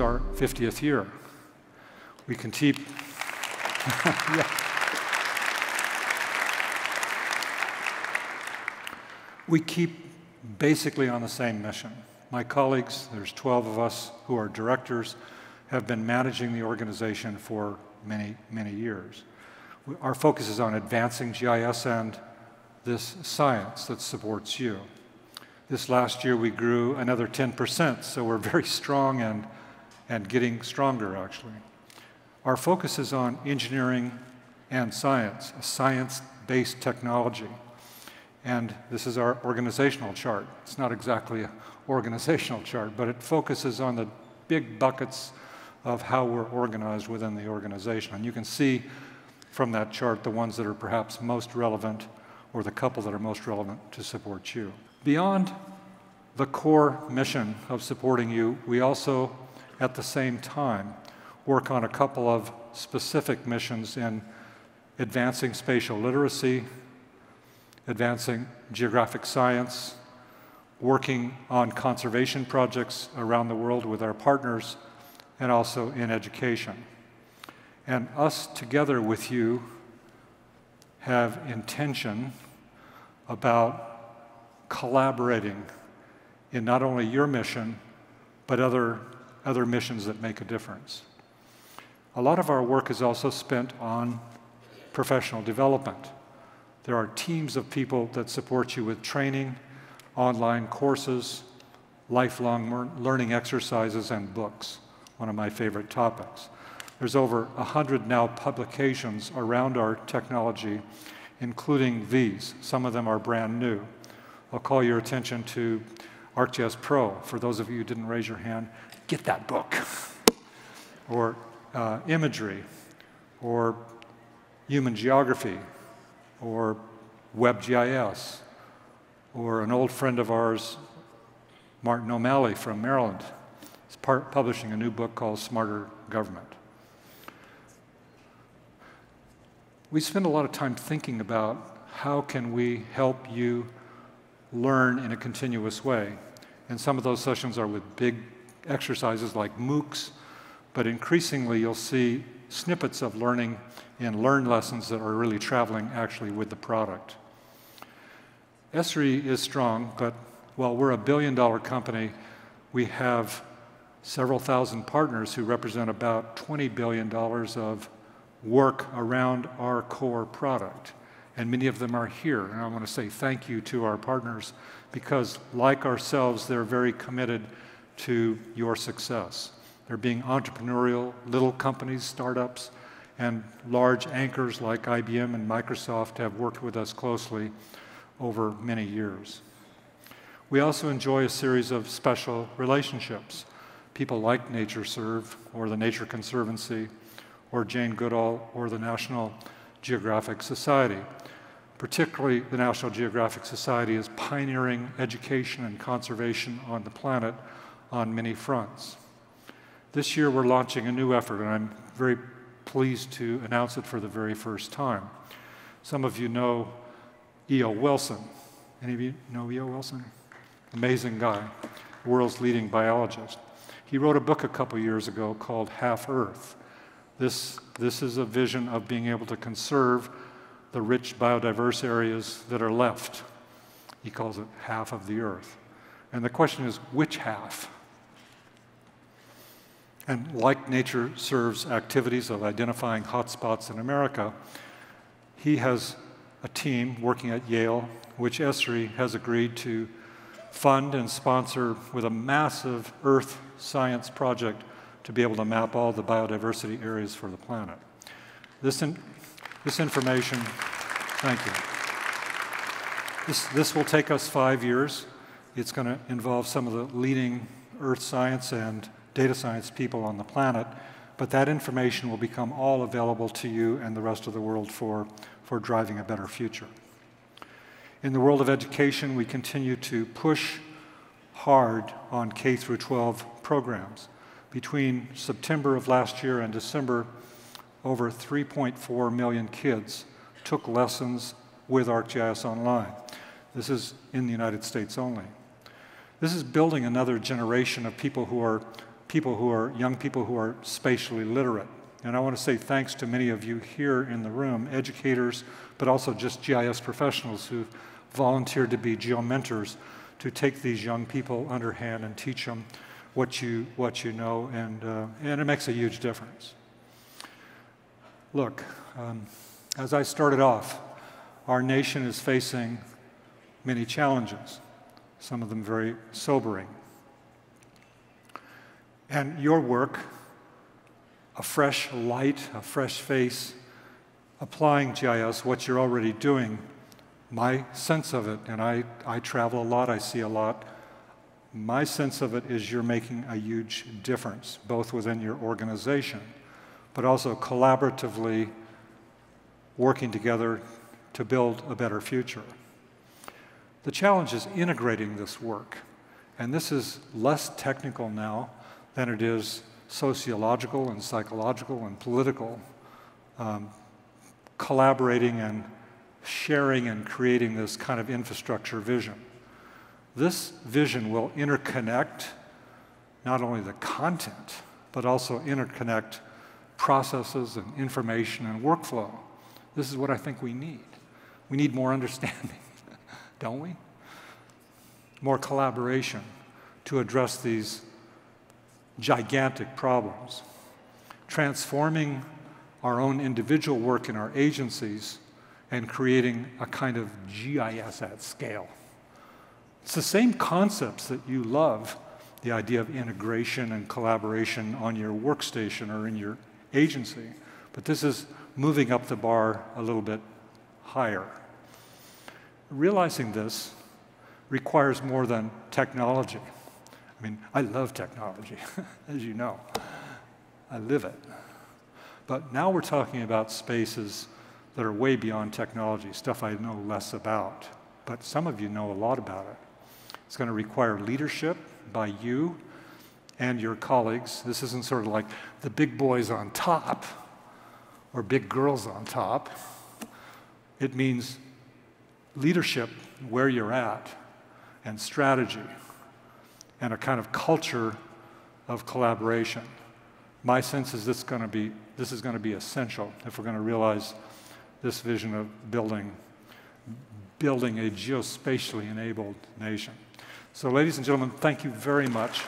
our 50th year. We can keep. yeah. We keep basically on the same mission. My colleagues, there's 12 of us who are directors, have been managing the organization for many, many years. Our focus is on advancing GIS and this science that supports you. This last year we grew another 10%, so we're very strong and, and getting stronger actually. Our focus is on engineering and science, a science-based technology. And this is our organizational chart. It's not exactly an organizational chart, but it focuses on the big buckets of how we're organized within the organization. And you can see from that chart the ones that are perhaps most relevant or the couple that are most relevant to support you. Beyond the core mission of supporting you, we also, at the same time, work on a couple of specific missions in advancing spatial literacy, advancing geographic science, working on conservation projects around the world with our partners, and also in education. And us together with you have intention about collaborating in not only your mission, but other, other missions that make a difference. A lot of our work is also spent on professional development. There are teams of people that support you with training, online courses, lifelong learning exercises, and books, one of my favorite topics. There's over 100 now publications around our technology, including these. Some of them are brand new. I'll call your attention to ArcGIS Pro. For those of you who didn't raise your hand, get that book. or uh, imagery, or human geography, or WebGIS, or an old friend of ours, Martin O'Malley from Maryland, is part, publishing a new book called Smarter Government. We spend a lot of time thinking about how can we help you learn in a continuous way. And some of those sessions are with big exercises like MOOCs, but increasingly you'll see snippets of learning in learn lessons that are really traveling actually with the product. Esri is strong, but while we're a billion dollar company, we have several thousand partners who represent about $20 billion of work around our core product. And many of them are here. And I want to say thank you to our partners because, like ourselves, they're very committed to your success. They're being entrepreneurial, little companies, startups, and large anchors like IBM and Microsoft have worked with us closely over many years. We also enjoy a series of special relationships. People like NatureServe or the Nature Conservancy or Jane Goodall or the National Geographic Society. Particularly, the National Geographic Society is pioneering education and conservation on the planet on many fronts. This year, we're launching a new effort, and I'm very pleased to announce it for the very first time. Some of you know E.O. Wilson. Any of you know E.O. Wilson? Amazing guy, world's leading biologist. He wrote a book a couple years ago called Half Earth. This, this is a vision of being able to conserve the rich biodiverse areas that are left. He calls it half of the earth. And the question is, which half? And like NatureServe's activities of identifying hotspots in America, he has a team working at Yale, which Esri has agreed to fund and sponsor with a massive Earth science project to be able to map all the biodiversity areas for the planet. This, in, this information, thank you. This, this will take us five years. It's going to involve some of the leading Earth science and data science people on the planet, but that information will become all available to you and the rest of the world for, for driving a better future. In the world of education, we continue to push hard on K through 12 programs. Between September of last year and December, over 3.4 million kids took lessons with ArcGIS Online. This is in the United States only. This is building another generation of people who are people who are young people who are spatially literate. And I want to say thanks to many of you here in the room, educators, but also just GIS professionals who volunteered to be geomentors to take these young people underhand and teach them what you, what you know, and, uh, and it makes a huge difference. Look, um, as I started off, our nation is facing many challenges, some of them very sobering. And your work, a fresh light, a fresh face, applying GIS, what you're already doing, my sense of it, and I, I travel a lot, I see a lot, my sense of it is you're making a huge difference, both within your organization, but also collaboratively working together to build a better future. The challenge is integrating this work, and this is less technical now than it is sociological and psychological and political, um, collaborating and sharing and creating this kind of infrastructure vision. This vision will interconnect not only the content, but also interconnect processes and information and workflow. This is what I think we need. We need more understanding, don't we? More collaboration to address these gigantic problems. Transforming our own individual work in our agencies and creating a kind of GIS at scale. It's the same concepts that you love the idea of integration and collaboration on your workstation or in your agency, but this is moving up the bar a little bit higher. Realizing this requires more than technology. I mean, I love technology, as you know. I live it. But now we're talking about spaces that are way beyond technology, stuff I know less about. But some of you know a lot about it. It's going to require leadership by you and your colleagues. This isn't sort of like the big boys on top or big girls on top. It means leadership where you're at and strategy and a kind of culture of collaboration. My sense is this, going to be, this is going to be essential if we're going to realize this vision of building, building a geospatially enabled nation. So, ladies and gentlemen, thank you very much.